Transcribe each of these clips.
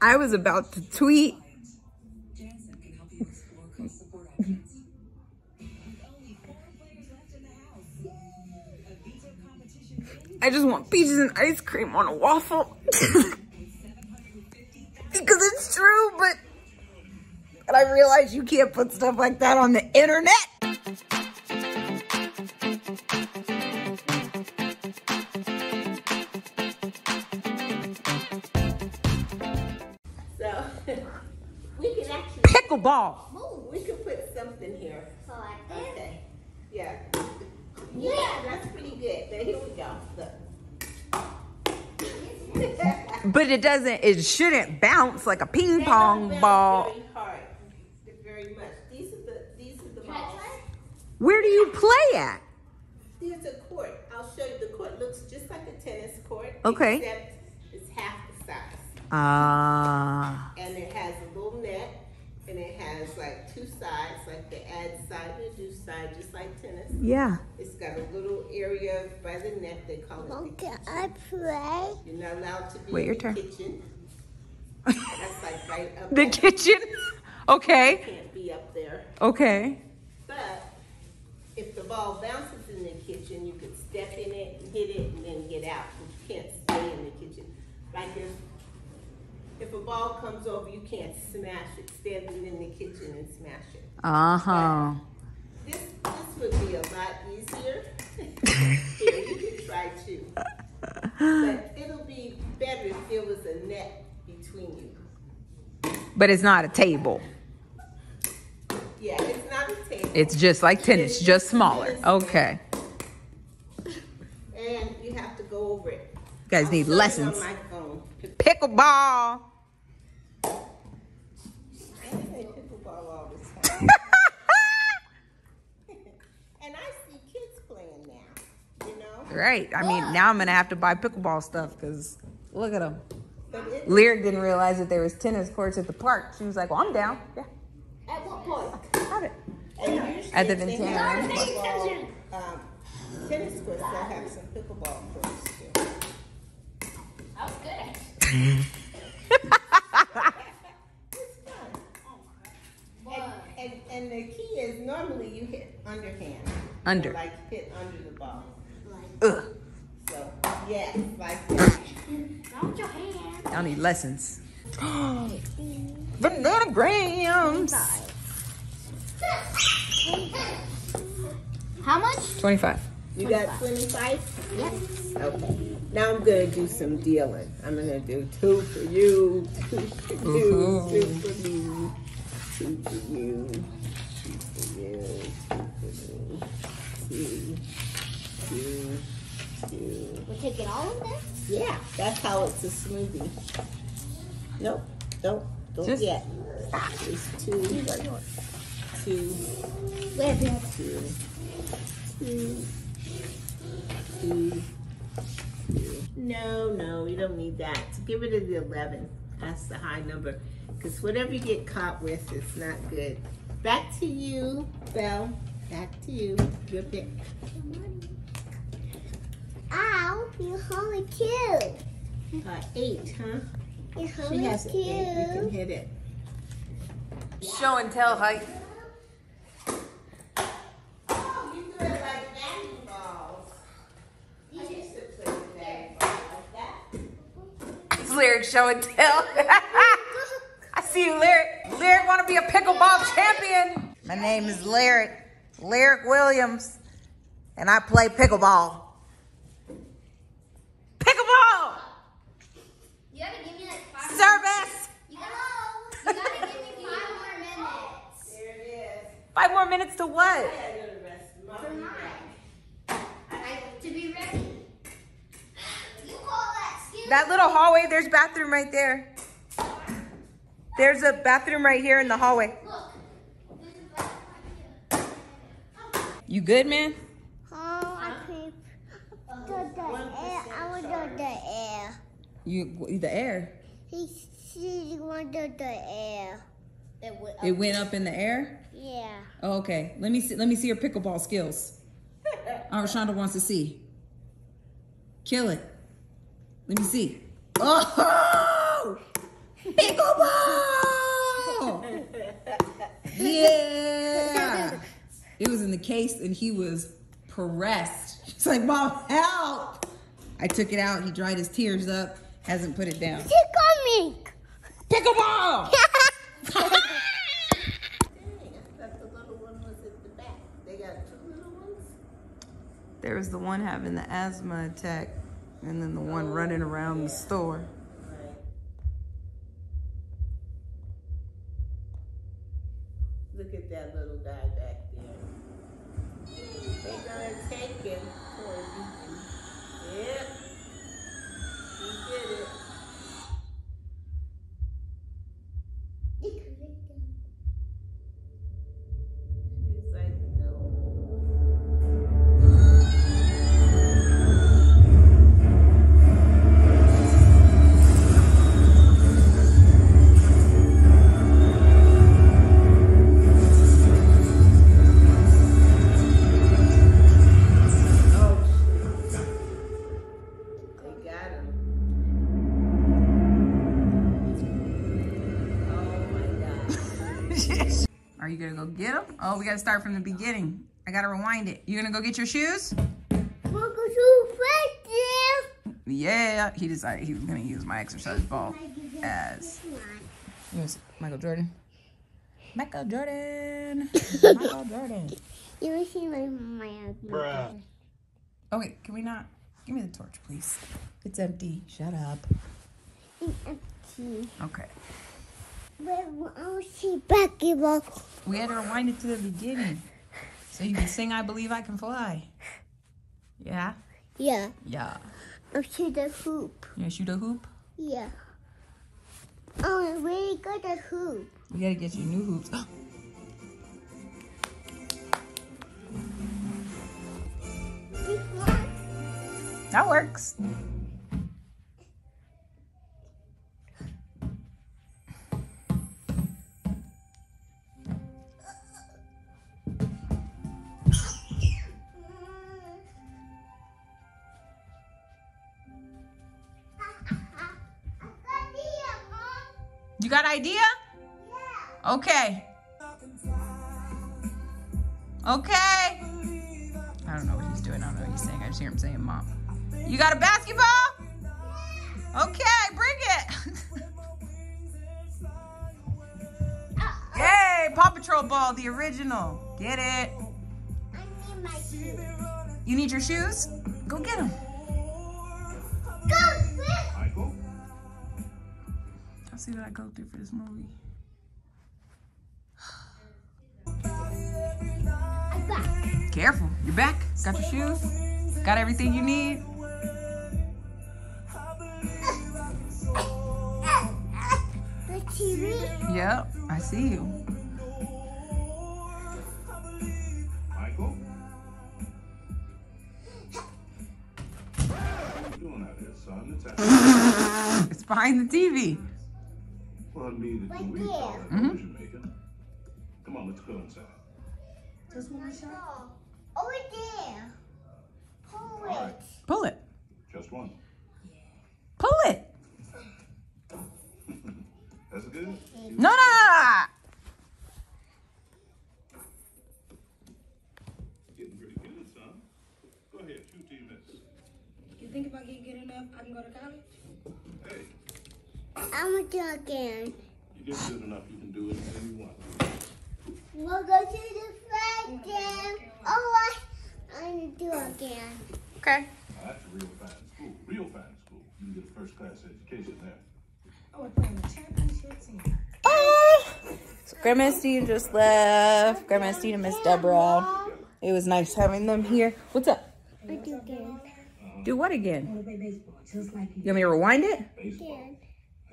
I was about to tweet. I just want peaches and ice cream on a waffle. because it's true, but, but I realize you can't put stuff like that on the internet. Actually Pickleball. move. We could put something here. So like this. Okay. Yeah. Yeah, that's pretty good. There, here we go. Look. But it doesn't, it shouldn't bounce like a ping They pong don't ball. Very hard. Very much. These are the these are the Can I balls. try? Where do you play at? There's a court. I'll show you. The court looks just like a tennis court. Okay. Except it's half the size. Ah. And it has a little net. And it has like two sides, like the add side and the do side, just like tennis. yeah. It's got a little area by the net. They call it the Okay, kitchen. I play. You're not allowed to be Wait, in your the turn. kitchen. That's like right up The there. kitchen? Okay. Can't be up there. Okay. But if the ball bounces in the kitchen, you could step in it, hit it, and then get out. But you can't stay in the kitchen. Like if if a ball comes over, you can't smash it. Stand it in the kitchen and smash it. Uh huh. This this would be a lot easier. Here, you can try too. But it'll be better if there was a net between you. But it's not a table. Yeah, it's not a table. It's just like tennis, just smaller. Okay. and you have to go over it. You guys I'll need lessons. On my phone. Pickleball. I say pickleball all the time. and I see kids playing now, you know? Right. I mean, now I'm going to have to buy pickleball stuff because look at them. Lyric didn't realize that there was tennis courts at the park. She was like, well, I'm down. Yeah. At what point? Got it. and At the if Ventana have Ranch. pickleball, um, tennis courts, they'll have some pickleball courts too. I was good. It's fun. Mm-hmm. And, and, and the key is normally you hit underhand. Under. Like hit under the ball. Ugh. So, yes, like that. Not your hand. Y'all need lessons. Banana grams. How much? 25. You got 25? Yes. Okay. Now I'm gonna do some dealing. I'm gonna do two for you, two for you, two for mm-hmm. me, two for you, two for you, two for me, two, two, two. We're taking all of this? Yeah, that's how it's a smoothie. Nope, don't, don't Just- yet. It's two, two, Where? two, two, two, two. No, no, you don't need that. Give it an 11. That's the high number. Because whatever you get caught with is not good. Back to you, Belle. Back to you. Your pick. Ow, you're only two. Uh, eight, huh? You're She only has eight. You can hit it. Show and tell height. Oh, you do it like banging balls. I used to play with banging balls like that. It's Lyric show and tell. I see you, Lyric. Lyric want to be a pickleball champion. My name is Lyric, Lyric Williams, and I play pickleball. Pickleball! You gotta give me like five Service! You gotta, you gotta give me five more minutes. There it is. Five more minutes to what? I gotta go to rest. Mom, For you mine. back. I, to be ready. You call that little hallway, there's bathroom right there. There's a bathroom right here in the hallway. Look. This is like right here. You good, man? Oh, I can the air. I want do the air. You the air. He she want to do the air. It would. It went up in the air. Yeah. Oh, okay. Let me see. Let me see your pickleball skills. Rashonda wants to see. Kill it. Let me see. Oh! Pickleball! yeah! It was in the case and he was pressed. He's like, Mom, help! I took it out. He dried his tears up. Hasn't put it down. Tickle me. Pickleball! Dang, I thought the little one was at the back. They got two little ones? There was the one having the asthma attack and then the one running around the store. Look at that little guy back there. They're gonna take him for a beating. Yep. He did it. Oh, we gotta start from the beginning. I gotta rewind it. You gonna go get your shoes? Welcome to Friday. Yeah, he decided he was gonna use my exercise ball as Yes, Michael Jordan. Michael Jordan. Michael Jordan. You see my my Bruh. Oh wait, can we not? Give me the torch, please. It's empty. Shut up. empty. Okay. We had to rewind it to the beginning. So you can sing I Believe I Can Fly. Yeah? Yeah, Yeah. I'll see the hoop. You shoot a hoop? Yeah. Oh, I really got a hoop. You gotta get your new hoops. That works. You got idea? Yeah. Okay. Okay. I don't know what he's doing. I don't know what he's saying. I just hear him saying mom. You got a basketball? Okay, bring it. Yay, Paw Patrol ball, the original. Get it. I need. You need your shoes? Go get them. See what I go through for this movie. Careful. You're back. Got your shoes? Got everything you need? The TV. Yep, I see you. Michael? What you doing out here, son? It's behind the TV. Well, it needed Right to read there. all that television making. Come on, let's go inside. Just one. Over oh, oh, there. Pull Alright. it. Pull it. Just one. Pull it. That's good? No, no, no, no. Getting pretty good, son. Go ahead, shoot till. You think if I get good enough, I can go to college? Hey, I'm gonna do it again. you get good enough, you can do anything you want. to. We'll go to the Friday. Oh, I, I'm gonna do it again. Okay. Now, that's a real fine school. Real fine school. You can get a first class education there. Oh, we're playing the championship team. So Grandma Steve just left. Grandma Steve and Miss Deborah. It was nice having them here. What's up? I do again. Do what again? Oh, I play baseball, just like you. You want me to rewind it? Again.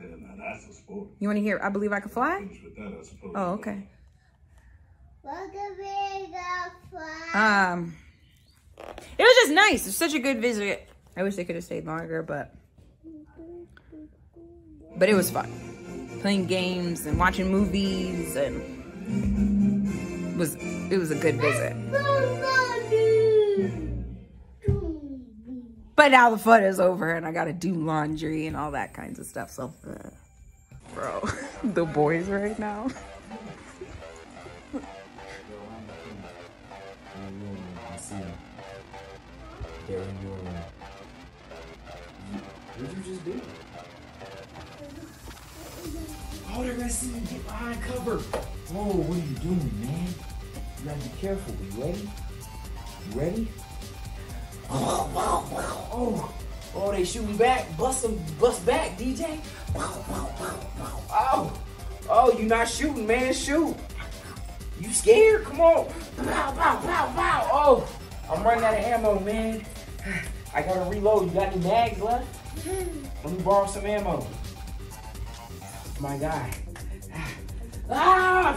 Yeah, now that's a sport. You want to hear I Believe I Can Fly? That, I suppose. Oh, okay. Welcome to the Um, it was just nice. It's such a good visit. I wish they could have stayed longer, but but it was fun. Playing games and watching movies and it was it was a good visit. But now the fun is over and I gotta do laundry and all that kinds of stuff. So uh, Bro, the boys right now. They're in your room. What'd you just do? Oh, they're gonna see you get behind cover. Whoa, what are you doing, man? You gotta be careful. You ready? You ready? Oh, oh, they shooting back. Bust them, bust back, DJ. Oh, oh, you not shooting, man. Shoot. You scared? Come on. Pow, pow, pow, pow. Oh, I'm running out of ammo, man. I gotta reload. You got any mags left? Let me borrow some ammo. My guy. Ah!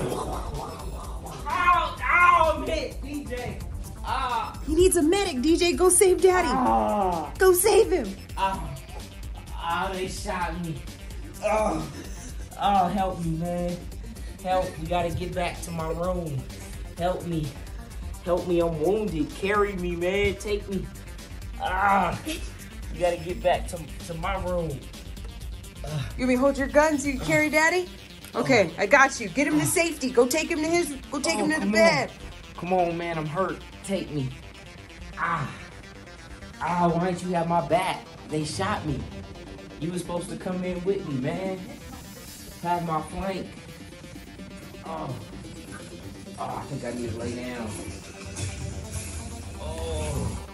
Ow, ow, I'm hit, DJ. Ah, He needs a medic, DJ. Go save daddy. ah, Go save him. ah. Ah, they shot me. Oh, oh, help me, man. Help. We gotta get back to my room. Help me. Help me. I'm wounded. Carry me, man. Take me. Ah, you gotta get back to, to my room. You mean hold your guns? You carry daddy? Okay, I got you. Get him to safety. Go take him to his. Go take him Oh, to the bed. On. Come on, man. I'm hurt. Take me. Ah. Ah, why didn't you have my back? They shot me. You was supposed to come in with me, man. Have my flank. Oh. Oh, I think I need to lay down. Oh.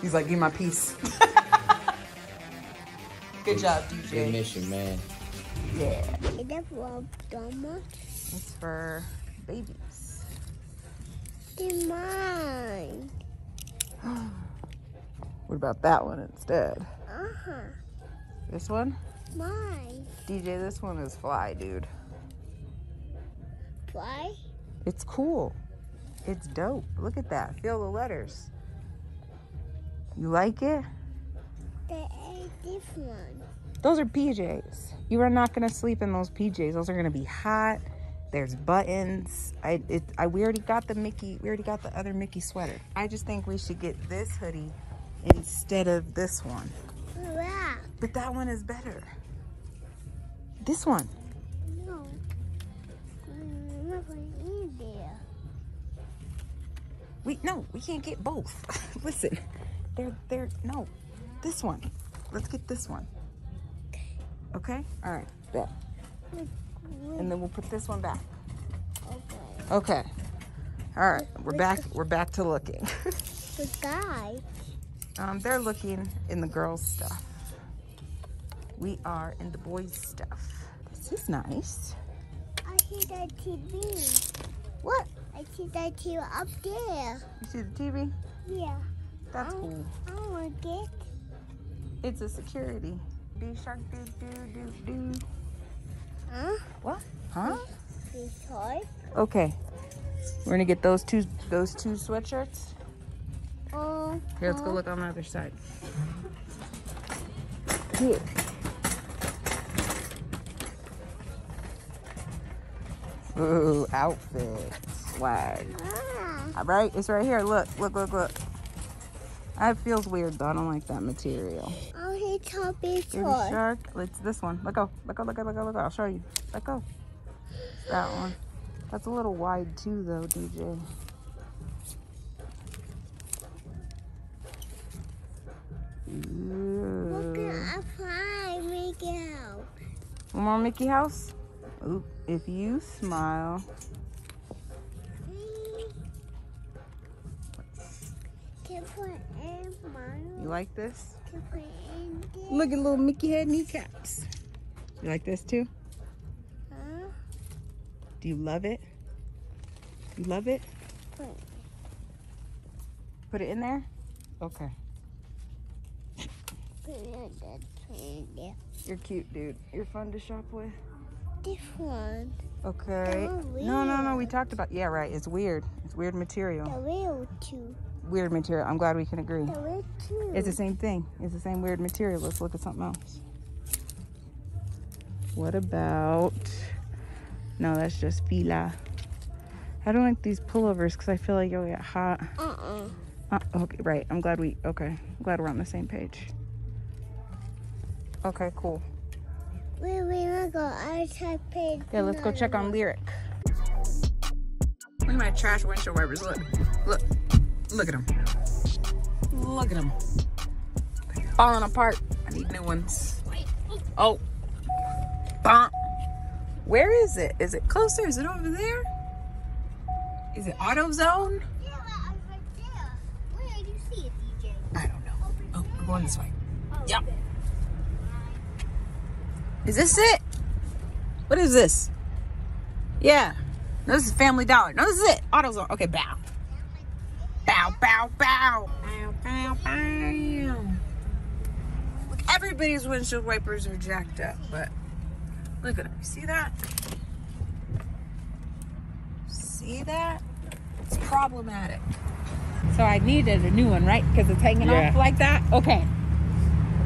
He's like, give me my piece. Good job, DJ. Good DJ. mission, man. Yeah. Is that for Thomas? It's for babies. It's mine. What about that one instead? Uh-huh. This one? Mine. DJ, this one is fly, dude. Fly? It's cool. It's dope. Look at that. Feel the letters. You like it? The A different. Those are PJs. You are not gonna sleep in those PJs. Those are gonna be hot. There's buttons. I it I we already got the Mickey. We already got the other Mickey sweater. I just think we should get this hoodie instead of this one. Yeah. But that one is better. This one. No. I'm not going in there. We no, we can't get both. Listen, they're they're no, this one. Let's get this one. Okay. All right. Bet. And then we'll put this one back. Okay. Okay. All right. We're back. We're back to looking. The guy. um, they're looking in the girls' stuff. We are in the boys' stuff. This is nice. I see the TV. What? I see the TV up there. You see the TV? Yeah. That's I- cool. I want get. It's a security. Do shark do do do do. Huh? What? Huh? Okay. We're gonna get those two those two sweatshirts. Oh. Here, let's go look on the other side. Here. Ooh, outfit. Swag. Ah. All right, it's right here. Look, look, look, look. That feels weird though. I don't like that material. He told Baby shark. It's this one. Let go. Let go. Let go. Let go. Let go. I'll show you. Let go. It's that one. That's a little wide too, though, DJ. Look at a fly Mickey House. One more Mickey House. Oop. If you smile. Can put in mine. You like this? Can put in there. Look at little Mickey head kneecaps. You like this too? Huh? Do you love it? You love it? Put Put it in there? Okay. put it put in there. You're cute, dude. You're fun to shop with. This one. Okay. No, no, no. We talked about. Yeah, right. It's weird. It's weird material. The real two. Weird material. I'm glad we can agree. The real two. It's the same thing. It's the same weird material. Let's look at something else. What about? No, that's just fila. I don't like these pullovers because I feel like you'll get hot. Uh-uh. Uh, okay, right. I'm glad we. Okay, I'm glad we're on the same page. Okay, cool. Wait, I got I type in. Yeah, let's go check on Lyric. Look at my trash windshield wipers. Look, look, look at them. Look at them. Falling apart. I need new ones. Oh, bonk. Where is it? Is it closer? Is it over there? Is it AutoZone? Yeah, there. Where do you see it, DJ? I don't know. Oh, we're going this way. Yep. Is this it? What is this? Yeah. No, this is Family Dollar. No, this is it. AutoZone. Okay, bow. Bow, bow, bow. Bow, bow, bow. Look, everybody's windshield wipers are jacked up, but look at them. You see that? See that? It's problematic. So I needed a new one, right? Because it's hanging Yeah. off like that? Okay.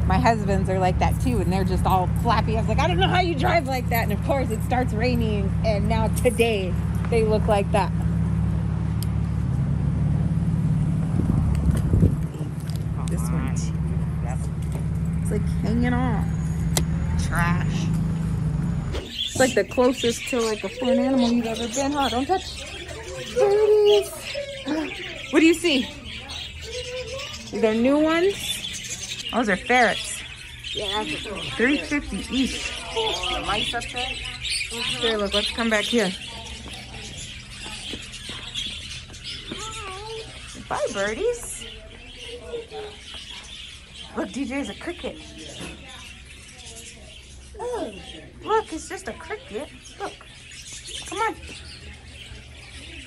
My husband's are like that too, and they're just all flappy. I was like, I don't know how you drive like that. And of course, it starts raining, and now today they look like that. This one, too. It's like hanging on. Trash. It's like the closest to like a fun animal you've ever been, huh? Don't touch. Birdies. What do you see? They're new ones. Those are ferrets. Yeah, that's it. 350 each. Oh, the mice up there. Here, look, let's come back here. Bye, birdies. Look, DJ's a cricket. Oh, look, it's just a cricket. Look. Come on.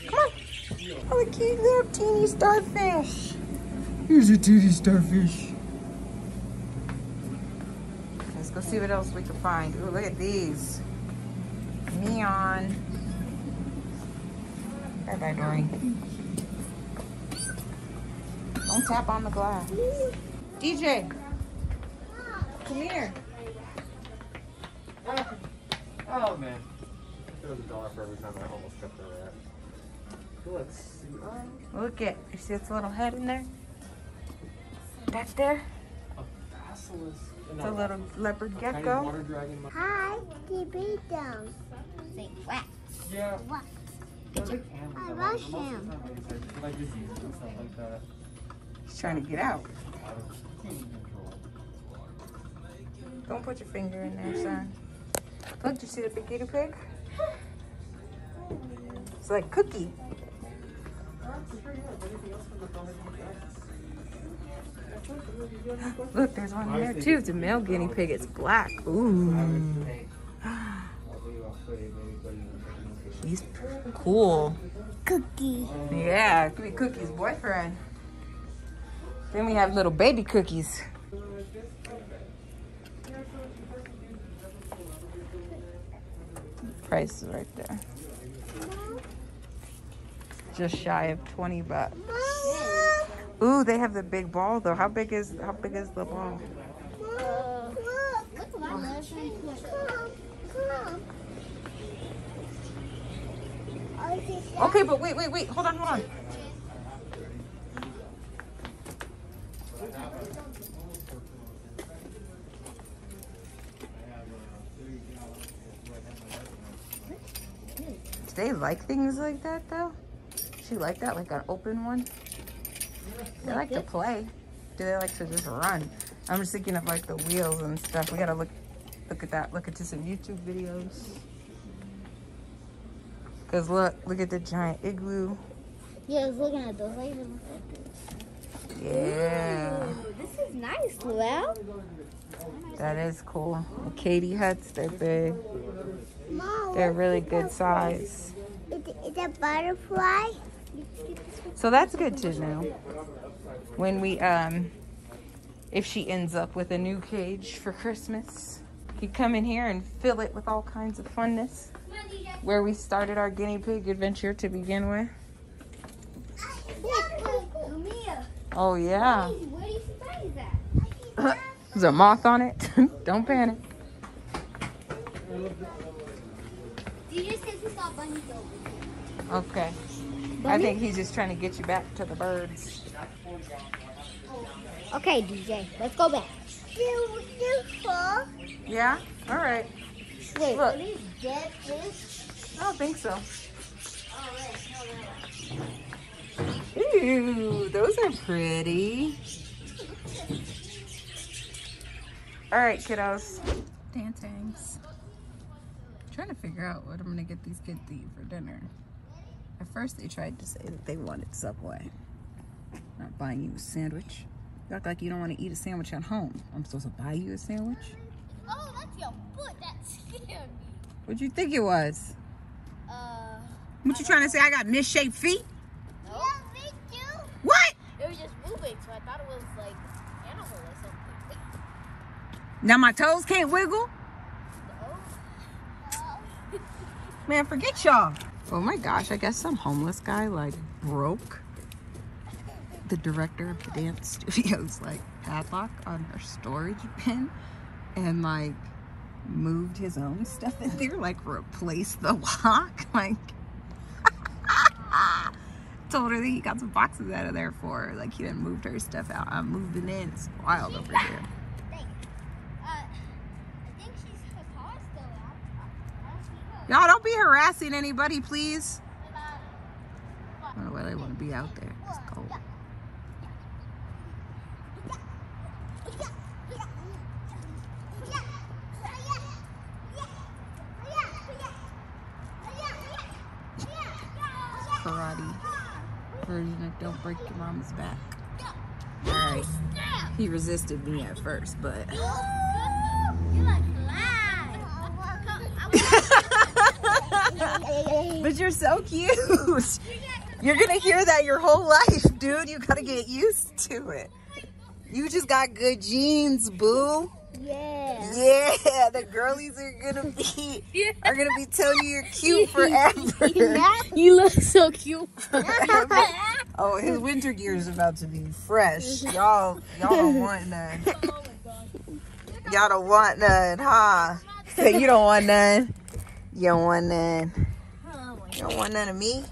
Come on. Oh, a cute little teeny starfish. Here's a teeny starfish. Let's go see what else we can find. Ooh, look at these. Neon. Bye bye, Dory. Don't tap on the glass. DJ, come here. Oh man. There was a dollar for every time I almost kept her at. Let's see. Look at, you see its little head in there? Back there? Basilisk. It's a little leopard Tiny gecko. water dragon. Hi, TV down. Say what? Yeah. What? Well, they can, I but rush most of the him. time, like I said, like diseases and stuff like that. He's trying to get out. Out of human control. Don't put your finger in there, son. Look, you see the big guinea pig? It's like cookie. Look, there's one there too. It's a male guinea pig. It's black. Ooh. He's cool. Cookie. Yeah, it could be Cookie's boyfriend. Then we have little baby cookies. Price is right there. Just shy of 20 bucks. Ooh, they have the big ball though. How big is how big is the ball? Okay, but wait, wait, wait. Hold on, hold on. They like things like that though? She like that, like an open one? They like to play. Do they like to just run? I'm just thinking of like the wheels and stuff. We gotta look look at that. Look into some YouTube videos. Cause look, look at the giant igloo. Yeah, I was looking at those. I even looked at those. Yeah, Ooh, this is nice, Luell. that is cool. Kaytee huts, they're big. They're really good size. Is it butterfly? So that's good to know. When we, um, if she ends up with a new cage for Christmas, you come in here and fill it with all kinds of funness. Where we started our guinea pig adventure to begin with. Oh yeah, where do you find that? there's a moth on it. Don't panic. You just said we saw bunnies over Okay. I think he's just trying to get you back to the birds. Okay, DJ, let's go back. Beautiful. Yeah. All right. Wait, Look. are these dead fish? I don't think so. Oh, wait, no, no. Ooh, those are pretty. All right, kiddos. Dantangs. Trying to figure out what I'm gonna get these kids to eat for dinner. At first, they tried to say that they wanted Subway. Not buying you a sandwich. You act like you don't want to eat a sandwich at home. I'm supposed to buy you a sandwich? Oh, that's your foot. That scared me. What'd you think it was? Uh, What you trying to say? I got misshapen feet? no. Yeah, me too. What? It was just moving, so I thought it was like animal or something. Now my toes can't wiggle? Oh. Man, forget y'all. Oh my gosh, I guess some homeless guy like broke the director of the dance studio's like padlock on her storage bin and like moved his own stuff in there, like replaced the lock. Like told her that he got some boxes out of there for her. Like he didn't move her stuff out. I'm moving in. It's wild over here. Thanks. Uh, I think she's her car's still out. I Y'all don't be harassing anybody, please. I don't know why they want to be out there. It's cold. Karate version of Don't Break Your Mama's Back. Alright. He resisted me at first, but you're so cute. You're gonna hear that your whole life, dude. You gotta get used to it. You just got good genes, boo. Yeah. Yeah, the girlies are gonna be are gonna be telling you you're cute forever. You look so cute. oh, his winter gear is about to be fresh. Y'all, y'all don't want none. Y'all don't want none, huh? Say you don't want none. You don't want none. You don't want none of me.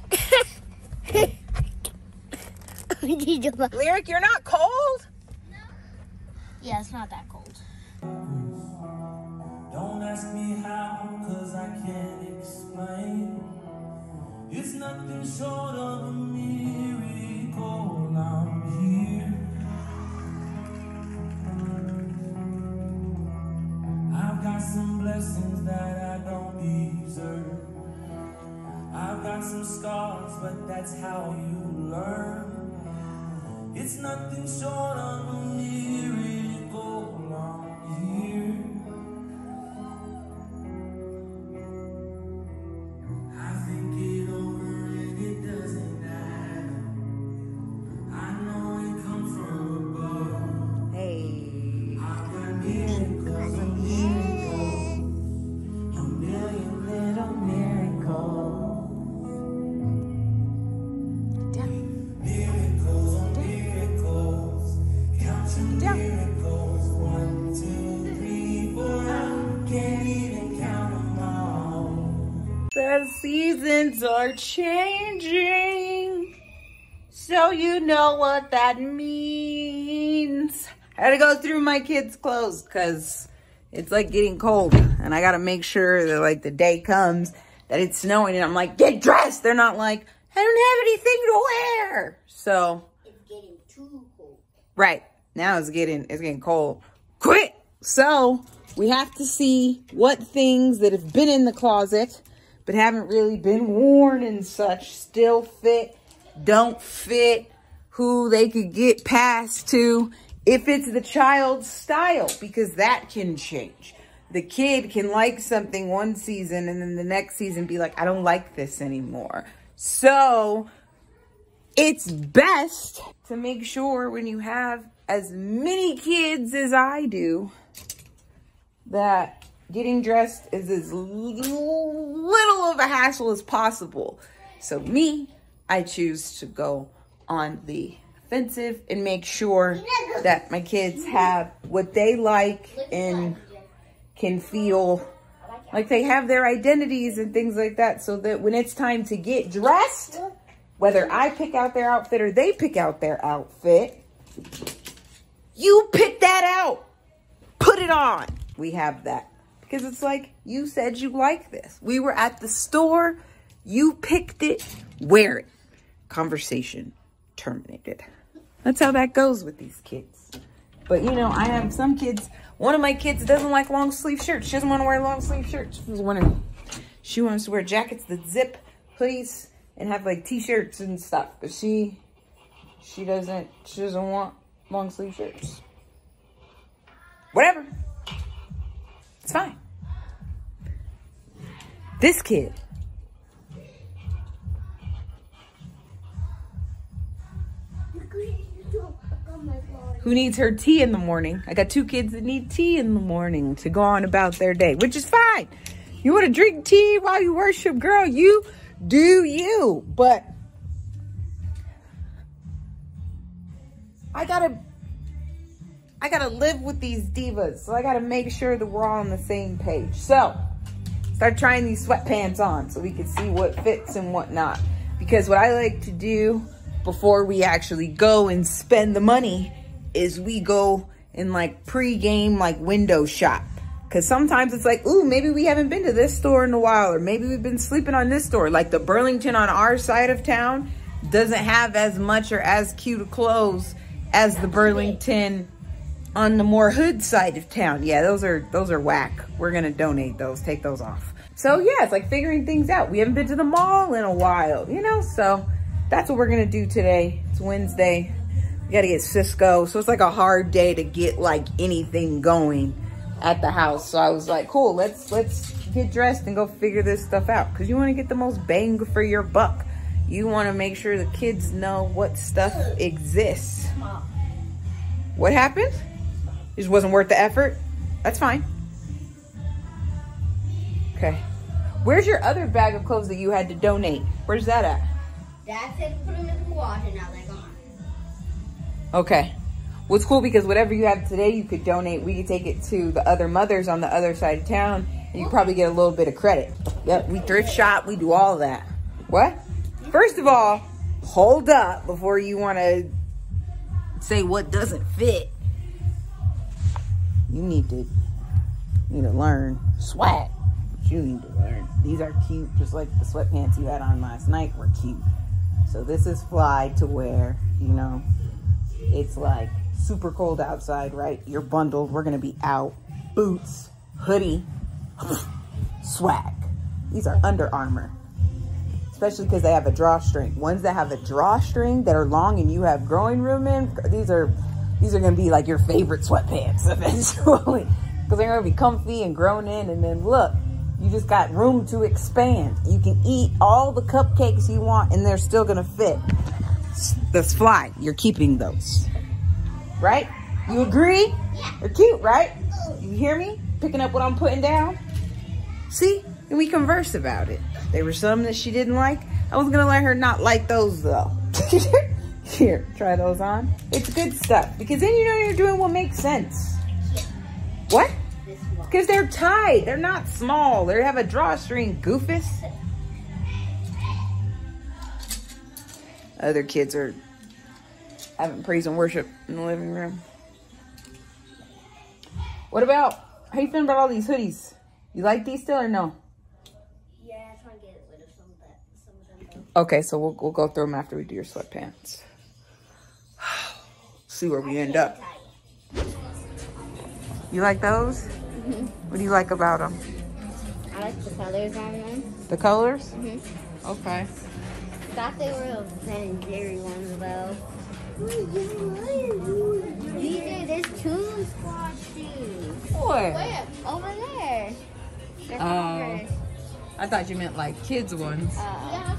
Lyric, you're not cold. No. Yeah, it's not that cold. Hmm. Don't ask me how, cause I can't explain. It's nothing short of a miracle. I'm here. I've got some blessings that I don't deserve. I've got some scars, but that's how you learn. It's nothing short of a miracle. I'm here. You know what that means. I gotta go through my kids' clothes because it's like getting cold. And I got to make sure that like the day comes that it's snowing. And I'm like, get dressed. They're not like, I don't have anything to wear. So, It's getting too cold. right. Now it's getting, it's getting cold. Quick. So we have to see what things that have been in the closet but haven't really been worn and such still fit, don't fit, who they could get past to if it's the child's style, because that can change. The kid can like something one season and then the next season be like, I don't like this anymore. So it's best to make sure when you have as many kids as I do that getting dressed is as little of a hassle as possible. So me, I choose to go on the offensive and make sure that my kids have what they like and can feel like they have their identities and things like that so that when it's time to get dressed, whether I pick out their outfit or they pick out their outfit, you pick that out. Put it on. We have that Because it's like, you said you like this. We were at the store. You picked it. Wear it. Conversation terminated. That's how that goes with these kids. But you know, I have some kids. One of my kids doesn't like long sleeve shirts. She doesn't want to wear long sleeve shirts. She wanna- She wants to wear jackets that zip, hoodies, and have like t-shirts and stuff. But she, she doesn't. She doesn't want long sleeve shirts. Whatever. It's fine. This kid. Who needs her tea in the morning? I got two kids that need tea in the morning to go on about their day, which is fine. You want to drink tea while you worship, girl? You do you. But I gotta I gotta live with these divas. So I gotta make sure that we're all on the same page. So start trying these sweatpants on so we can see what fits and what not. Because what I like to do before we actually go and spend the money is we go in like pre-game like window shop. Cause sometimes it's like, ooh, maybe we haven't been to this store in a while, or maybe we've been sleeping on this store. Like the Burlington on our side of town doesn't have as much or as cute clothes as the Burlington on the more hood side of town. Yeah, those are those are whack. We're gonna donate those, take those off. So yeah, it's like figuring things out. We haven't been to the mall in a while, you know? So that's what we're gonna do today. It's Wednesday. We gotta get Cisco. So it's like a hard day to get like anything going at the house. So I was like, cool, let's let's get dressed and go figure this stuff out. Cause you wanna get the most bang for your buck. You wanna make sure the kids know what stuff exists. What happened? It just wasn't worth the effort? That's fine. Okay. Where's your other bag of clothes that you had to donate? Where's that at? Dad said put them in the and now. Okay. What's cool because whatever you have today, you could donate. We could take it to the other mothers on the other side of town, and you probably get a little bit of credit. Yep, we thrift shop. We do all that. What? First of all, hold up before you want to say what doesn't fit. You need to you need to learn swag. You need to learn. These are cute, just like the sweatpants you had on last night were cute. So this is fly to wear, you know. It's like super cold outside, right? You're bundled. We're going to be out. Boots, hoodie, swag. These are Under Armour. Especially because they have a drawstring. Ones that have a drawstring that are long and you have growing room in, these are these are going to be like your favorite sweatpants eventually. Because they're going to be comfy and grown in. And then look, you just got room to expand. You can eat all the cupcakes you want and they're still going to fit. That's fly. You're keeping those. Right? You agree? Yeah. They're cute, right? You hear me? Picking up what I'm putting down? See? And we converse about it. There were some that she didn't like. I was going to let her not like those though. Here, try those on. It's good stuff because then you know you're doing what makes sense. What? Because they're tied. They're not small. They have a drawstring, goofus. Other kids are having praise and worship in the living room. What about, how you feeling about all these hoodies? You like these still or no? Yeah, I'm trying to get rid of some of that. Some of them. Okay, so we'll, we'll go through them after we do your sweatpants. See where we end up. You like those? Mhm. What do you like about them? I like the colors on them. The colors? Mhm. Okay. I thought they were Ben and Jerry ones though. These are this Tune Squad shoes. Where? Over there. They're Oh. Converse. I thought you meant like kids ones. Uh,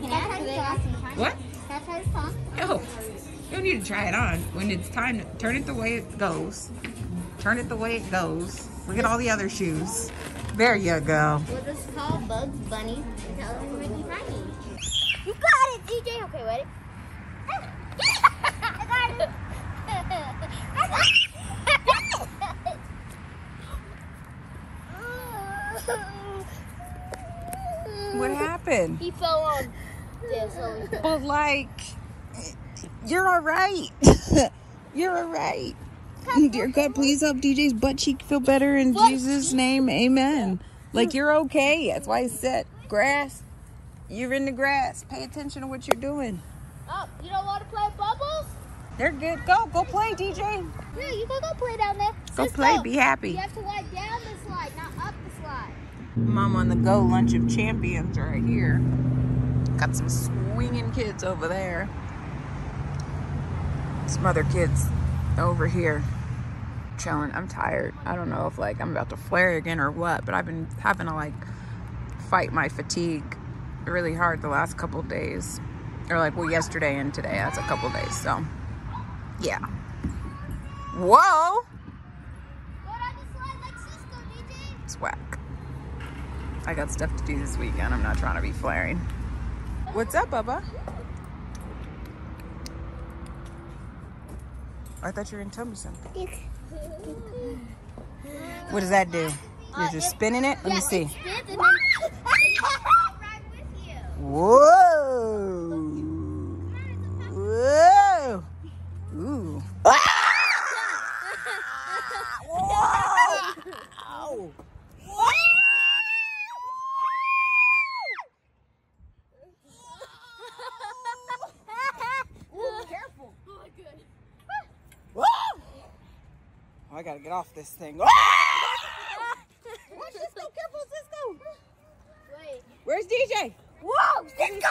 can I try it on? What? Can I try this on? No. You don't need to try it on. When it's time to turn it the way it goes. Turn it the way it goes. Look at all the other shoes. There you go. We'll just call Bugs Bunny and tell him Ricky Tiny. You got it, DJ. Okay, ready? I got it. I got it. What happened? He fell on this. But like, you're all right. you're all right. Mm, dear God, please help DJ's butt cheek feel better in Jesus' name. Amen. Like you're okay. That's why I said grass. You're in the grass. Pay attention to what you're doing. Oh, you don't want to play bubbles? They're good. Go, go play, DJ. Yeah, you can go play down there. Go Cisco, play. Be happy. You have to slide down the slide, not up the slide. Mom on the go lunch of champions right here. Got some swinging kids over there. Some other kids over here chilling. I'm tired. I don't know if like I'm about to flare again or what, but I've been having to like fight my fatigue really hard the last couple days. Or like well yesterday and today. That's a couple days. So yeah. Whoa! Go down the slide like Cisco, DJ. It's whack. I got stuff to do this weekend. I'm not trying to be flaring. What's up, Bubba? I thought you were in tell me something. What does that do? You're just spinning it? Let me see. Spins and then right with you. Whoa! Whoa! Ooh. Ah! Whoa! Careful. Oh, good. Woo! I gotta get off this thing. Ah! Whoa, Cisco, careful, Cisco. Wait. Where's DJ? Whoa, Cisco!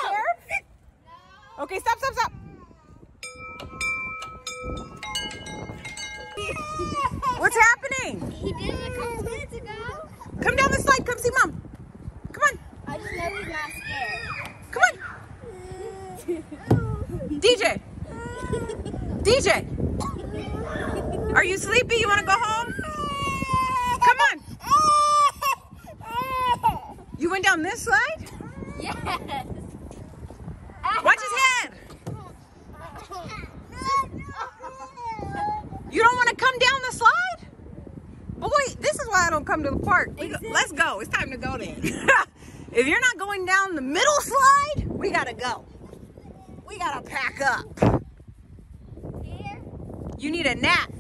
Okay, stop, stop, stop. What's happening? He did it a couple minutes ago. Come down the slide. Come see mom. Come on. I just know he's not scared. Come on. DJ. DJ. Are you sleepy? You want to go home? Come on. You went down this slide? Yes. Watch his head. You don't want to come down the slide? Boy, this is why I don't come to the park. Go- let's go. It's time to go then. if you're not going down the middle slide, we gotta go. We gotta pack up. Here. You need a nap.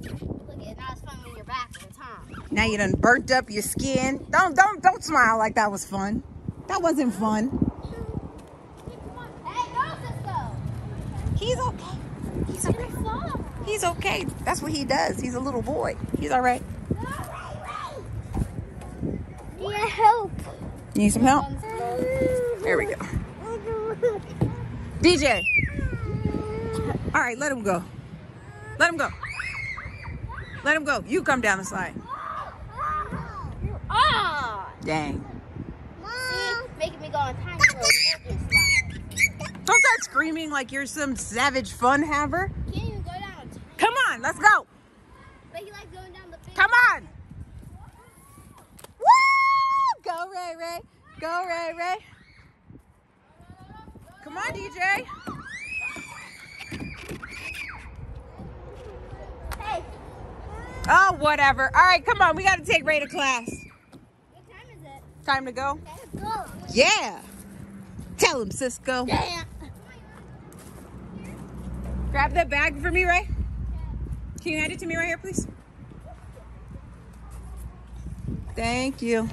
Look at it. Now it's fun when you're backwards, huh? Now you done burnt up your skin. Don't don't don't smile like that was fun. That wasn't fun. Hey, go, Cisco. He's okay. He's okay. He's okay. That's what he does. He's a little boy. He's all right. Need help. You need some help? There we go. DJ. All right, let him go. Let him go. Let him go. You come down the slide. Dang. See, making me go on tiny little slide. Don't start screaming like you're some savage fun haver. Can't even go down. Come on, let's go. But he likes going down the. Come on. Woo! Go, Ray Ray. Go, Ray Ray. Come on, DJ. Hey, Oh, whatever. All right, come on. We got to take Ray to class. Time to go? go. Yeah. Tell him, Cisco. Yeah. Grab that bag for me, Ray. Can you hand it to me right here, please? Thank you.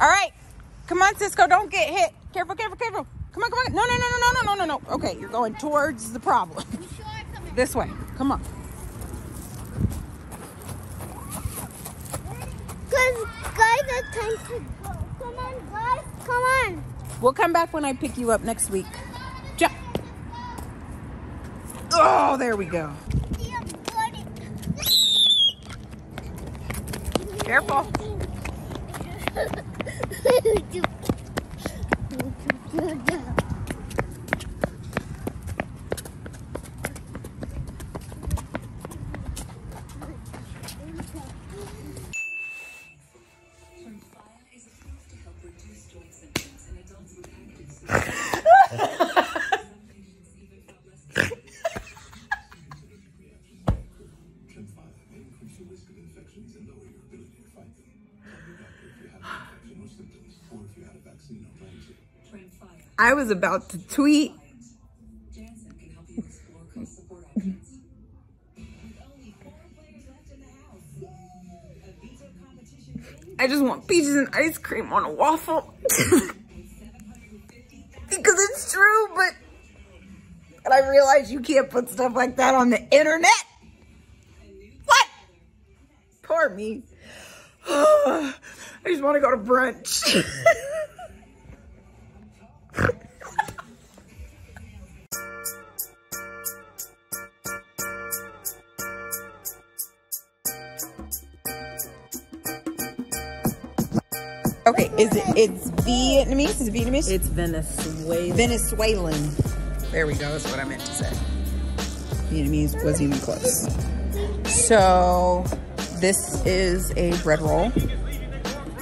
All right. Come on, Cisco. Don't get hit. Careful, careful, careful. Come on, come on. No, no, no, no, no, no, no, no. Okay, you're going towards the problem. This way. Come on. Come on, guys. Come on. We'll come back when I pick you up next week. Jump. Oh, there we go. Careful. was about to tweet. I just want peaches and ice cream on a waffle. because it's true, but, and I realize you can't put stuff like that on the internet. What? Poor me. I just want to go to brunch. is it it's Vietnamese? Is it Vietnamese? It's Venezuela. Venezuelan. There we go. That's what I meant to say. Vietnamese was even close. So this is a bread roll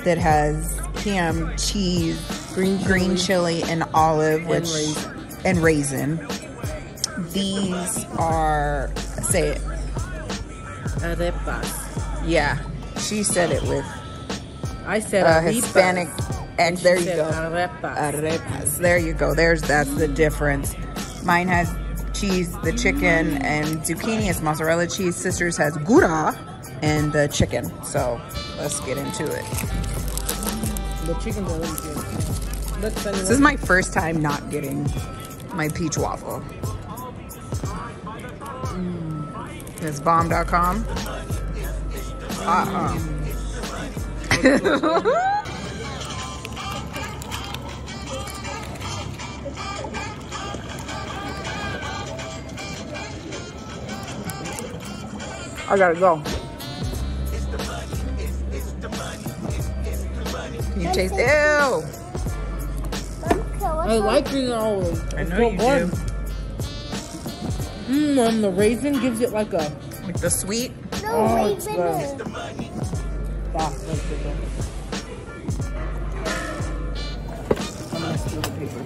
that has ham, cheese, green green chili, and olive, which and raisin. These are say it. Arepas. Yeah, she said it with I said uh. Hispanic. And there you go. Arepas. Arepas. There you go. There's that's the difference. Mine has cheese, the chicken, and zucchini is mozzarella cheese. Sisters has gouda and the chicken. So let's get into it. The chicken's are really good. This is my first time not getting my peach waffle. It's bomb.com. Uh-uh. I gotta go. Can you taste? Ew! I like green olives. I know so you good. do. Mmm, and the raisin gives it like a Like the sweet. No, Oh, wait it's a good. Minute. ah, that's good. though. I'm gonna steal the paper.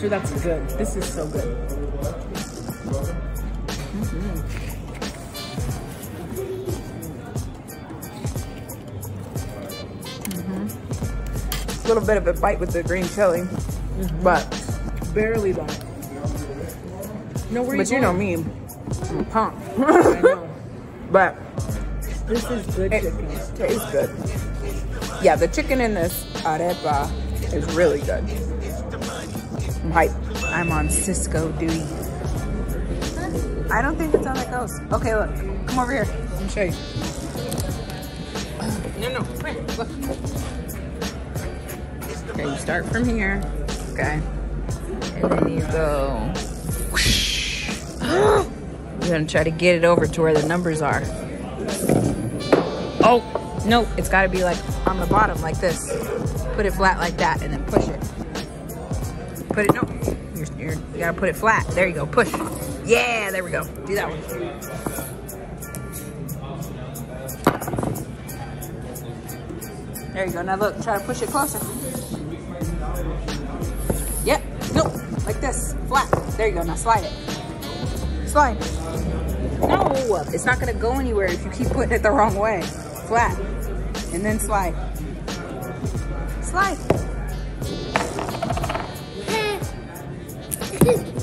So that's good. This is so good. A little bit of a bite with the green chili. But Barely though. No, where but you you know me. I'm a pump. But This is good it chicken. tastes good. Yeah, the chicken in this arepa is really good. I'm hype. I'm on Cisco duty. I don't think it's how that goes. Okay, look. Come over here. Let me show you. No, no. Here. Look. Okay, you start from here. Okay. And then you go. Gonna try to get it over to where the numbers are. Oh, no, it's gotta be like on the bottom like this. Put it flat like that and then push it. Put it, no, you're, you're, you gotta put it flat. There you go, push. Yeah, there we go. Do that one. There you go. Now look, try to push it closer. Yep, no, like this, flat. There you go, now slide it. Slide. No, it's not gonna go anywhere if you keep putting it the wrong way. Flat, and then slide. Slide.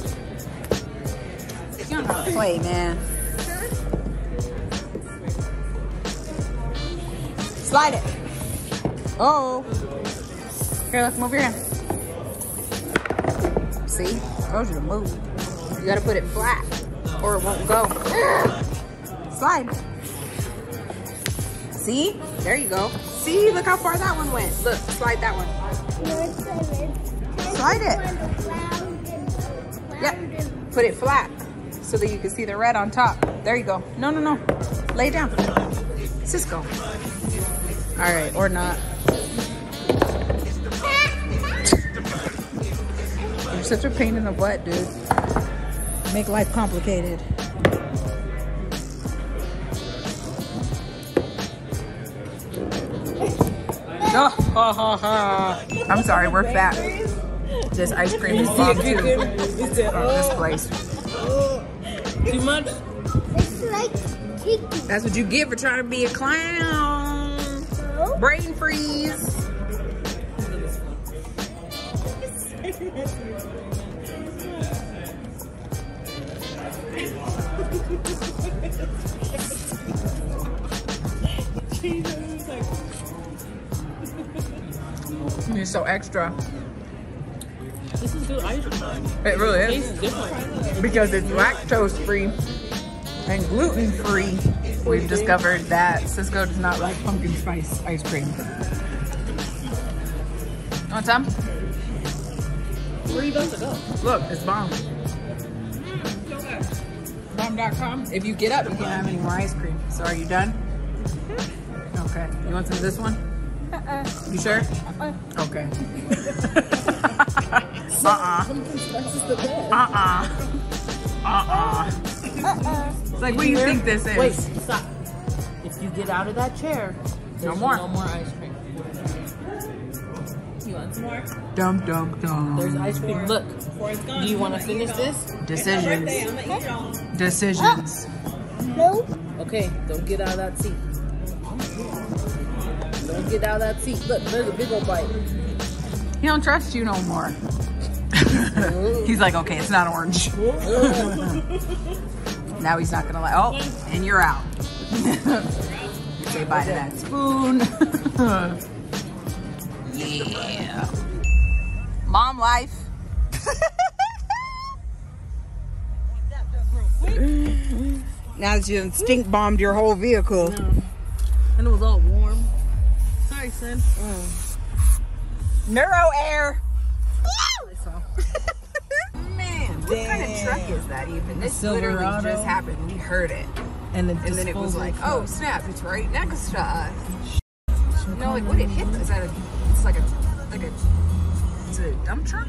You don't know how to play, man. Slide it. Oh. Here, let's move your hand. See? I Told you to move. You gotta put it flat or it won't go. Slide. See? There you go. See? Look how far that one went. Look, slide that one. Slide it. Yep. Put it flat so that you can see the red on top. There you go. No, no, no. Lay down. Cisco. All right, or not. You're such a pain in the butt, dude. Make life complicated. I'm sorry, we're fat. This ice cream is bomb too. Oh, this place. too much? It's like. That's what you get for trying to be a clown. Brain freeze. It's so extra. This is good ice cream. It really is. Tastes different. because it's lactose free and gluten free. We've discovered that Cisco does not like pumpkin spice ice cream. Want some? Where are you about to go? Look, it's bomb. Bomb.com. If you get up, you can't have any more ice cream. So are you done? Okay. You want some of this one? Uh-uh. You sure? Uh-uh. Okay. uh-uh. Uh-uh. Uh-uh. Uh-uh. It's like, what do you think this is? Wait, stop. If you get out of that chair, there's more. No more ice cream. You want some more? Dum dum dum. There's ice cream. Look. Do you want to finish this? Decisions. Decisions. Ah! No. Okay, don't get out of that seat. Don't get out of that seat. Look, there's a big old bite. He don't trust you no more. he's like, okay, it's not orange. now he's not gonna let. Oh, and you're out. Say bye to that spoon. yeah. Mom life. now that you done stink bombed your whole vehicle. And it was all warm. Sorry, son. Neuro air. Man, what kind of truck is that even? This literally just happened. We heard it. And, And then it was like, oh snap, it's right next to us. No, like what it hit? Is that a? It's like a, like a. Is it a dump truck?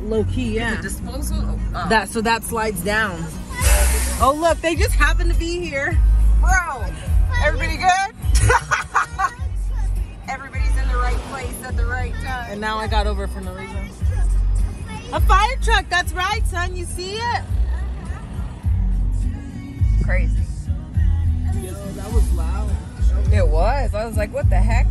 low key, yeah. Disposal? Oh, uh, That so that slides down. Oh look, they just happen to be here. bro, everybody good? Everybody's in the right place at the right time. And now I got over for no reason. A fire truck, that's right, son. You see it? Crazy. Yo, that was loud. It was. I was like, what the heck?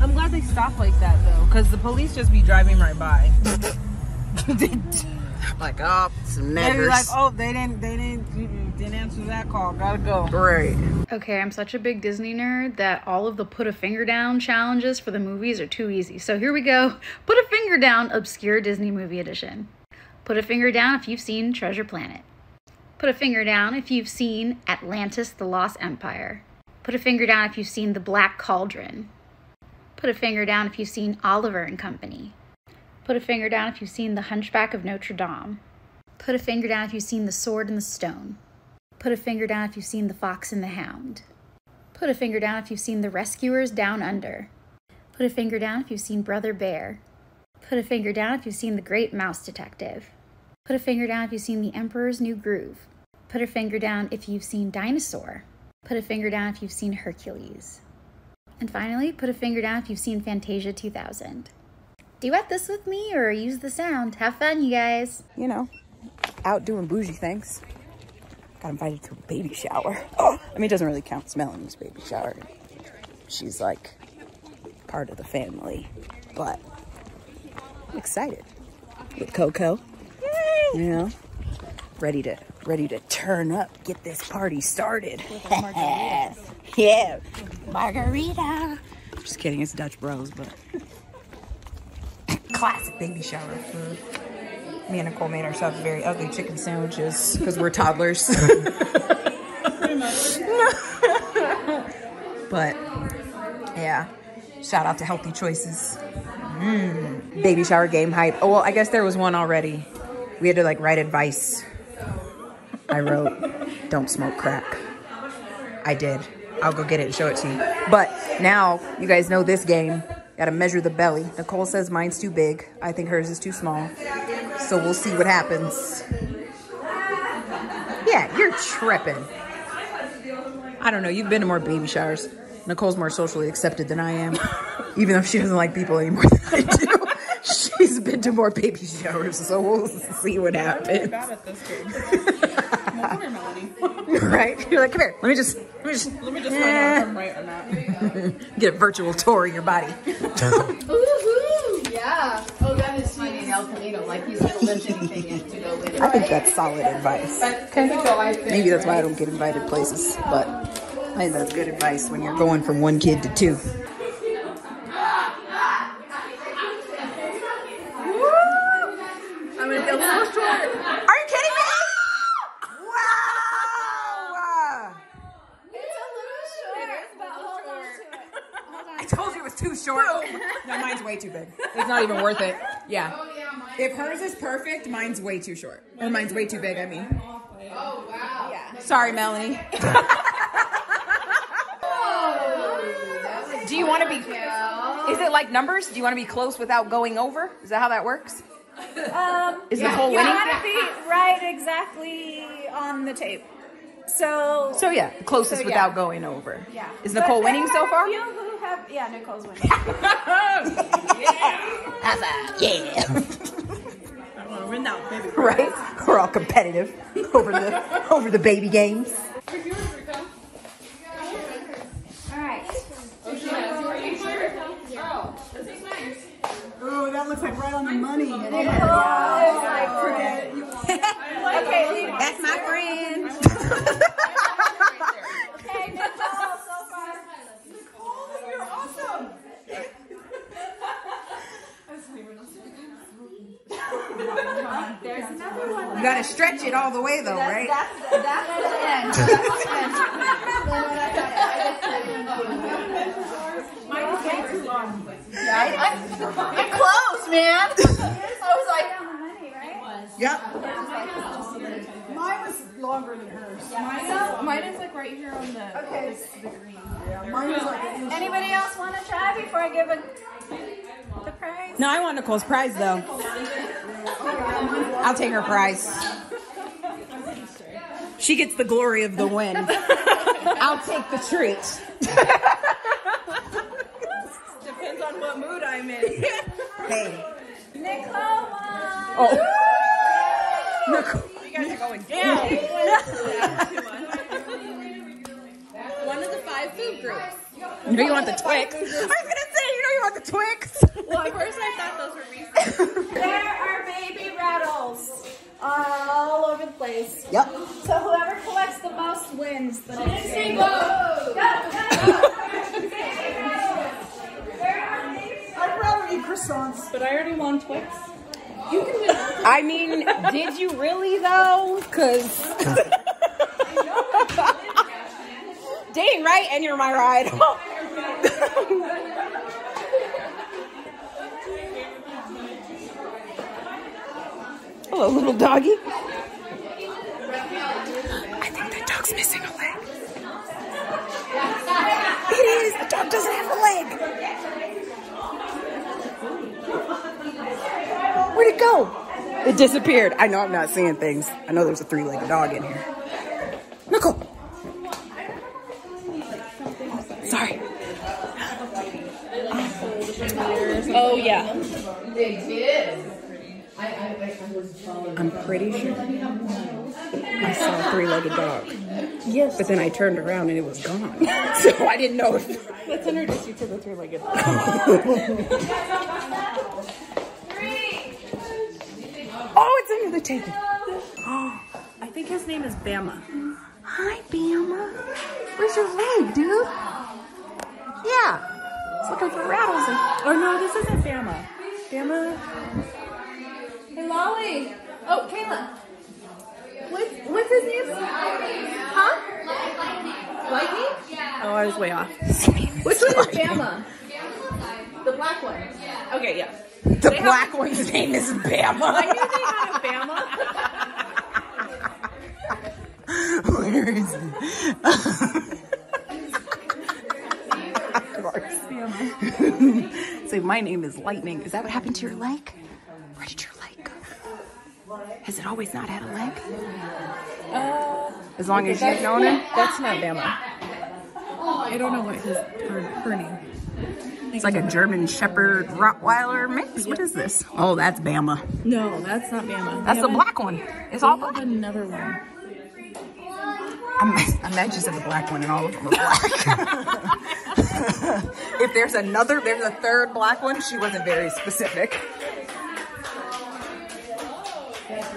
I'm glad they stopped like that though, because the police just be driving right by. Like, oh, some niggers. like, oh, they didn't, they didn't, mm-mm, didn't answer that call. Gotta go. Great. Okay, I'm such a big Disney nerd that all of the put a finger down challenges for the movies are too easy. So here we go. Put a finger down, obscure Disney movie edition. Put a finger down if you've seen Treasure Planet. Put a finger down if you've seen Atlantis the Lost Empire. Put a finger down if you've seen The Black Cauldron. Put a finger down if you've seen Oliver and Company. Put a finger down if you've seen The Hunchback of Notre Dame. Put a finger down if you've seen The Sword and the Stone. Put a finger down if you've seen The Fox and the Hound. Put a finger down if you've seen The Rescuers Down Under. Put a finger down if you've seen Brother Bear. Put a finger down if you've seen The Great Mouse Detective. Put a finger down if you've seen The Emperor's New Groove. Put a finger down if you've seen Dinosaur. Put a finger down if you've seen Hercules. And finally, put a finger down if you've seen Fantasia 2000. Duet this with me or use the sound. Have fun, you guys. You know, out doing bougie things. Got invited to a baby shower. Oh, I mean, it doesn't really count. Melanie's baby shower. She's like part of the family, but I'm excited with Coco. You know, ready to ready to turn up, get this party started. Margarita. yeah, margarita. Just kidding. It's Dutch Bros, but classic baby shower food. Me and Nicole made ourselves very ugly chicken sandwiches because we're toddlers. but yeah, shout out to Healthy Choices. Mm, baby shower game hype. Oh, well, I guess there was one already. We had to like write advice. I wrote, don't smoke crack. I did. I'll go get it and show it to you. But now you guys know this game. Gotta measure the belly. Nicole says mine's too big. I think hers is too small. So we'll see what happens. Yeah, you're tripping. I don't know. You've been to more baby showers. Nicole's more socially accepted than I am, even though she doesn't like people any more than I do. She's been to more baby showers, so we'll see what happens. at this game. come here, Melanie. Right? You're like, come here. Let me just, just, Let me just find out if I'm right or not. get a virtual tour of your body. Woohoo! Yeah. Oh, that is funny. El Camino, like he's gonna lift anything in to go with it. I think that's solid advice. Okay. Maybe that's why I don't get invited places, but I think that's good advice when you're going from one kid to two. I'm gonna go so short. Are you kidding me? Wow! It's a little short, but hold on to it. Hold on. I told you it was too short. no, mine's way too big. It's not even worth it. Yeah. If hers is perfect, mine's way too short. Or mine's way too big, I mean. Oh wow. Yeah. Sorry, Melanie. Do you want to be? Is it like numbers? Do you want to be close without going over? Is that how that works? Um, Is Nicole you winning? want to be right exactly on the tape. So, So yeah, closest So, yeah. without going over. yeah. Is Nicole But winning there so are far? A few who have, yeah, Nicole's winning. High five. Yeah. I want to win now, baby. right? We're all competitive over the over the baby games. All right. Oh, that looks like right on the money. Oh, okay, leave it. That's my friend. Okay, Nicole, so far. You're awesome. There's another one. You gotta stretch it all the way though, right? That's, that's the end. That's the end. Get close, man. I was like, On right? Yep. Mine was longer than hers. so mine is like right here on the. Okay. Mine was like an inch. Anybody else want to try before I give a, the prize? No, I want Nicole's prize though. I'll take her prize. She gets the glory of the win. I'll take the treat. Depends on what mood I'm in. Hey. Nicole. Oh. Nicole. You guys are going down. One of the five food groups. You know you want the Twix. I was gonna say, you know you want the Twix. Well, at first I thought those were Reese's. There are baby rattles uh, all over the place. Yep. So whoever collects the most wins the next game. I'd rather eat croissants. But I already won Twix. You can win. I mean, did you really though? Cause dang right, and you're my ride. Hello, little doggy. I think that dog's missing a leg. It is. The dog doesn't have a leg. Where'd it go? It disappeared. I know I'm not seeing things. I know there's a three-legged dog in here. Nicole. Sorry. Oh yeah. I'm pretty sure I saw a three-legged dog. Yes. But then I turned around and it was gone. So I didn't know if... Let's introduce you to the three-legged. dog. Oh, it's under the table. I think his name is Bama. Hi, Bama. Where's your leg, dude? Yeah. It's looking for rattles. Oh no, this isn't Bama. Bama. Lolly. Oh, Kayla. What, what's his name? Huh? Lightning? Oh, I was way off. Which one is Bama? The black one. Okay, yeah. The black one's name is Bama. I knew they had a Bama. Where is it? of course. my name is Lightning. Is that what happened to your leg? Where did your leg? Has it always not had a leg? Uh, as long as you've known him? That's not Bama. I don't know what his her, her name. It's like a German Shepherd Rottweiler mix. What is this? Oh, that's Bama. No, that's not Bama. That's the black one. It's all black. another one. I'm, I imagine you the black one and all of them are black. if there's another, there's a third black one, she wasn't very specific.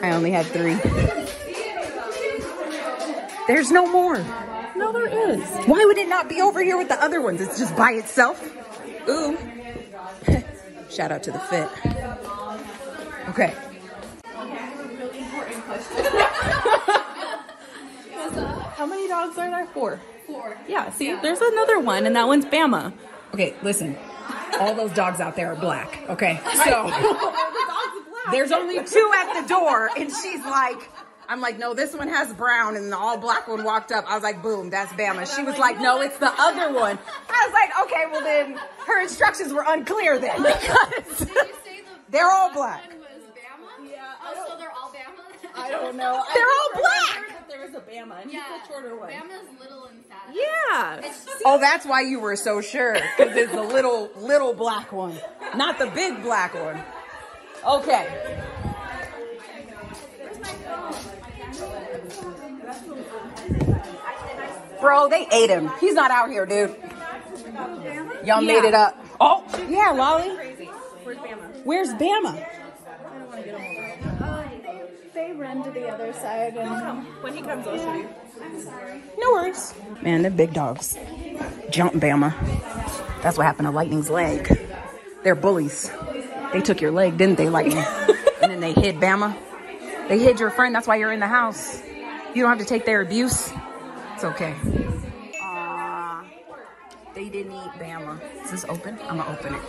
I only had three. There's no more. No, there is. Why would it not be over here with the other ones? It's just by itself. Ooh. Shout out to the fit. Okay. How many dogs are there? Four. Four. Yeah, see, there's another one, and that one's Bama. Okay, listen. All those dogs out there are black. Okay, so there's only two at the door, and she's like, I'm like, no, this one has brown, and the all black one walked up. I was like, boom, that's Bama. She was like, no, it's the other one. I was like, okay, well then her instructions were unclear then because they're all black. Oh, so they're all Bama? I don't know. They're all black. that there was a Bama, and Yeah. he's the shorter one. Bama's little and fat. Yeah. Oh, that's why you were so sure because it's the little little black one, not the big black one. Okay. Bro, they ate him. He's not out here, dude. Y'all made it up. Oh, yeah, Lolly. Where's Bama? Where's Bama? They run to the other side and When he comes, I'll show you. No worries. Man, they're big dogs. Jump Bama. That's what happened to Lightning's leg. They're bullies. They took your leg, didn't they, Lightning? and then they hid Bama. They hid your friend. That's why you're in the house. You don't have to take their abuse. It's okay. Aw. They didn't eat Bama. Is this open? I'm gonna open it.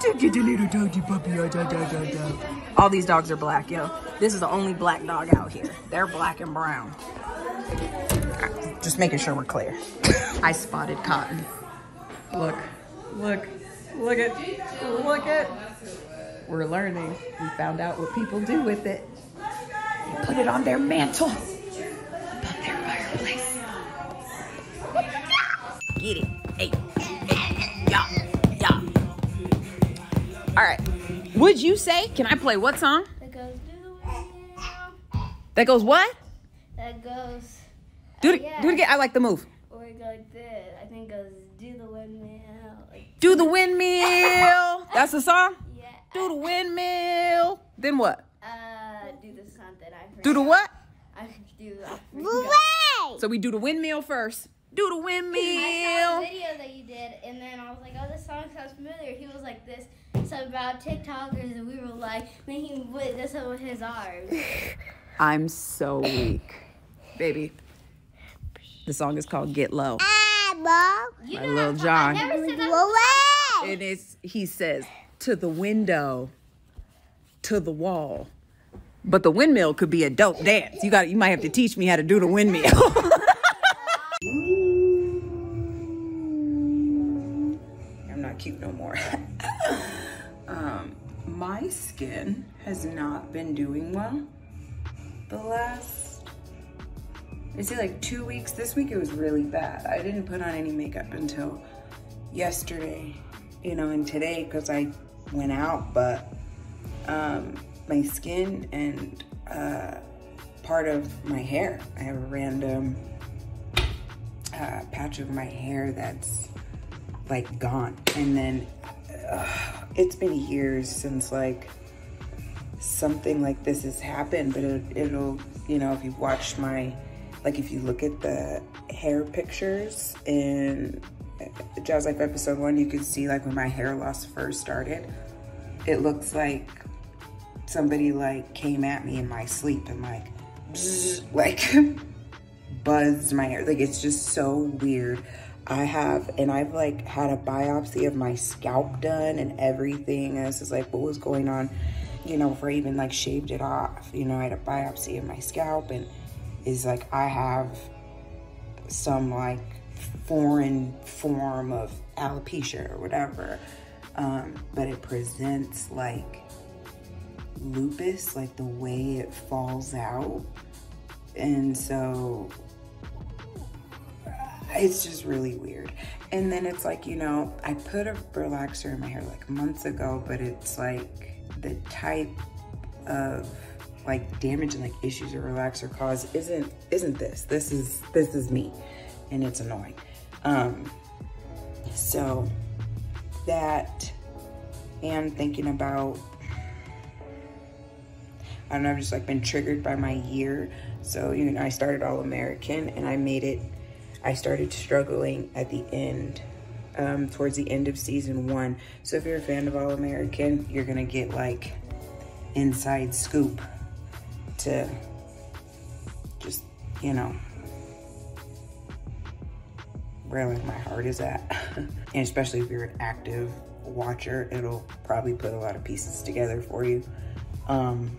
Did you the little doggy puppy? Da, da, da, da. All these dogs are black, yo. This is the only black dog out here. They're black and brown. Just making sure we're clear. I spotted cotton. Look, look, look at, look at. We're learning. We found out what people do with it. They put it on their mantle, above their fireplace. Get it. Hey, hey, yeah, yeah. All right. Would you say, can I play what song? That goes, do the windmill. That goes what? That goes, Do it, Yeah. do it again. I like the move. or it goes like this. I think it goes, do the windmill. Like, Do the windmill. That's the song? yeah. Do the windmill. Then what? Uh, do the something. I forgot. Do the what? I do. I. So we do the windmill first. Do the windmill. I saw a windmill. video that you did, and then I was like, "Oh, this song sounds familiar." He was like this, something about TikTokers, and we were like making with this with his arms. I'm so weak. Baby. The song is called Get Low. You My little John. I never said that. And it's he says to the window, to the wall. But the windmill could be a dope dance. You got you might have to teach me how to do the windmill. I'm not cute no more. um, my skin has not been doing well the last I say like two weeks. This week it was really bad. I didn't put on any makeup until yesterday, you know, and today because I went out, but um, my skin and uh, part of my hair, I have a random uh, patch of my hair that's like gone. And then uh, it's been years since like something like this has happened, but it, it'll, you know, if you've watched my, like if you look at the hair pictures in JazLife episode one, you can see like when my hair loss first started, it looks like somebody like came at me in my sleep and like, like buzzed my hair. Like it's just so weird. I have, and I've like had a biopsy of my scalp done and everything. And this is like what was going on, you know, before I even like shaved it off. You know, I had a biopsy of my scalp and is like I have some like foreign form of alopecia or whatever. Um, but it presents like lupus, like the way it falls out. And so it's just really weird. And then it's like, you know, I put a relaxer in my hair like months ago, but it's like the type of like damage and like issues or relax or cause isn't isn't this. This is this is me and it's annoying. Um so that and thinking about I don't know, I've just like been triggered by my year. So, you know, I started All American and I made it, I started struggling at the end, um, towards the end of season one. So if you're a fan of All American, you're gonna get like inside scoop to just, you know, where like my heart is at. and especially if you're an active watcher, it'll probably put a lot of pieces together for you. Um,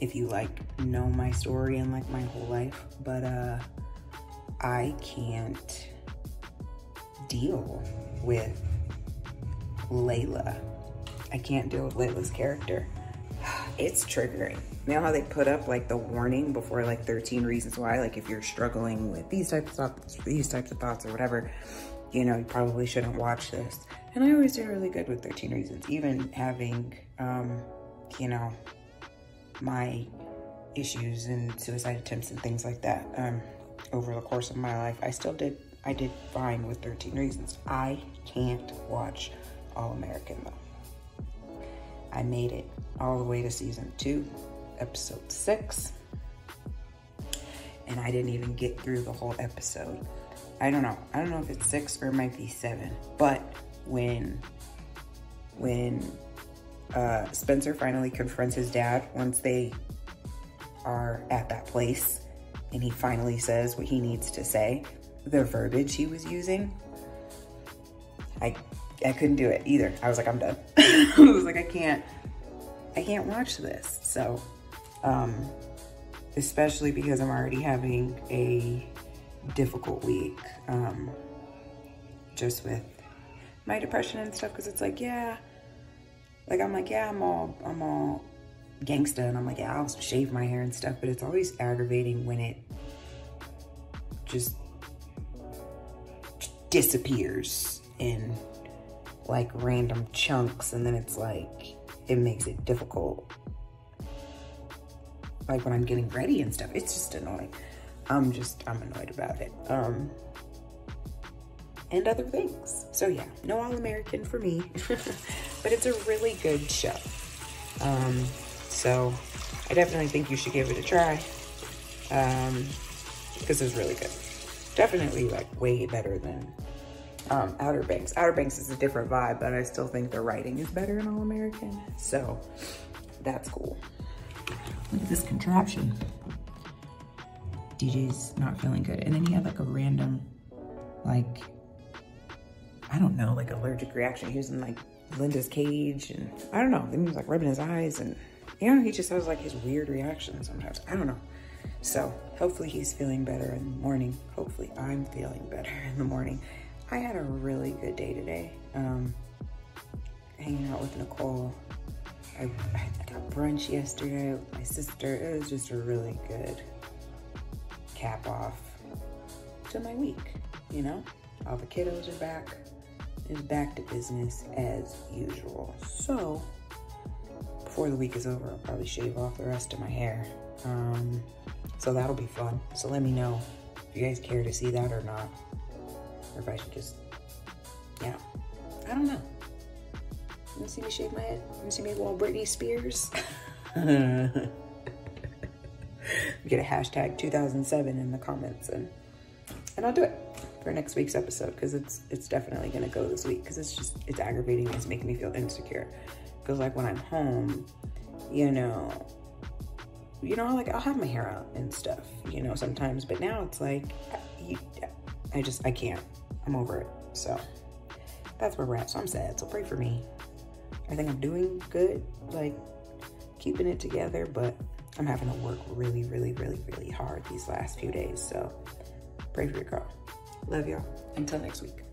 if you like know my story and like my whole life, but uh, I can't deal with Layla. I can't deal with Layla's character. It's triggering. You know how they put up like the warning before like 13 reasons why, like if you're struggling with these types of thoughts, these types of thoughts or whatever, you know, you probably shouldn't watch this. And I always do really good with 13 reasons, even having, um, you know, my issues and suicide attempts and things like that um, over the course of my life. I still did, I did fine with 13 reasons. I can't watch All American though. I made it all the way to season two, episode six, and I didn't even get through the whole episode. I don't know. I don't know if it's six or it might be seven, but when, when uh, Spencer finally confronts his dad once they are at that place and he finally says what he needs to say, the verbiage he was using, I I couldn't do it either. I was like, I'm done. I was like, I can't, I can't watch this. So, um, especially because I'm already having a difficult week, um, just with my depression and stuff. Cause it's like, yeah, like I'm like, yeah, I'm all, I'm all gangsta and I'm like, yeah, I'll shave my hair and stuff, but it's always aggravating when it just disappears in like random chunks and then it's like, it makes it difficult. Like when I'm getting ready and stuff, it's just annoying. I'm just, I'm annoyed about it. Um, and other things. So yeah, no All-American for me, but it's a really good show. Um, so I definitely think you should give it a try um, because it's really good. Definitely like way better than um, Outer Banks. Outer Banks is a different vibe, but I still think the writing is better in All American. So that's cool. Look at this contraption. DJ's not feeling good. And then he had like a random, like, I don't know, like allergic reaction. He was in like Linda's cage and I don't know. Then he was like rubbing his eyes and you know, he just has like his weird reactions sometimes. I don't know. So hopefully he's feeling better in the morning. Hopefully I'm feeling better in the morning. I had a really good day today. Um, hanging out with Nicole. I, I got brunch yesterday with my sister. It was just a really good cap off to my week, you know? All the kiddos are back. It's back to business as usual. So, before the week is over, I'll probably shave off the rest of my hair. Um, so that'll be fun. So let me know if you guys care to see that or not. Or if I should just, yeah, I don't know. You wanna see me shave my head? You wanna see me go all Britney Spears? Get a hashtag 2007 in the comments and and I'll do it for next week's episode because it's it's definitely gonna go this week because it's just it's aggravating it's making me feel insecure because like when I'm home you know you know like I'll have my hair out and stuff you know sometimes but now it's like you, I just I can't I'm over it. So that's where we're at. So I'm sad. So pray for me. I think I'm doing good like keeping it together but I'm having to work really really really really hard these last few days. So pray for your girl. Love y'all. Until next week